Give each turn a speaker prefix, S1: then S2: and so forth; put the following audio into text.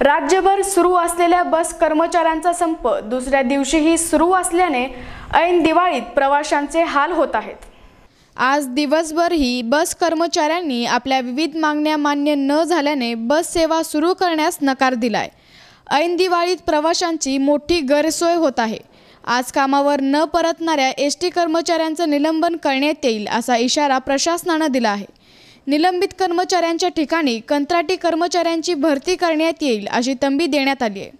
S1: राज्यभर सुरू असलेल्या बस कर्मचाऱ्यांचा संप दुसऱ्या दिवशीही सुरू असल्याने ऐन दिवाळीत प्रवाशांचे हाल होत आहेत. आज दिवसभरही बस कर्मचाऱ्यांनी आपल्या विविध मागण्या मान्य न झाल्याने बस सेवा सुरू करण्यास नकार दिलाय. ऐन दिवाळीत प्रवाशांची मोठी गैरसोय होत आहे. आज कामावर न परतणाऱ्या एस टी कर्मचाऱ्यांचं निलंबन करण्यात येईल असा इशारा प्रशासनानं दिला आहे. निलंबित कर्मचाऱ्यांच्या ठिकाणी कंत्राटी कर्मचाऱ्यांची भरती करण्यात येईल अशी तंबी देण्यात आली आहे.